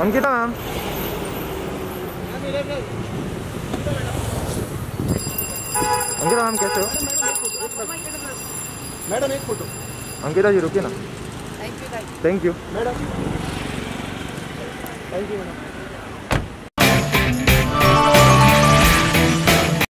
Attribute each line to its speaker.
Speaker 1: Ankita ma'am Ankita ma'am कैसे हो?
Speaker 2: Madam एक फ़ोटो।
Speaker 1: अंकिता जी रुकिए ना।
Speaker 3: Thank you
Speaker 1: thank you
Speaker 2: madam thank you madam.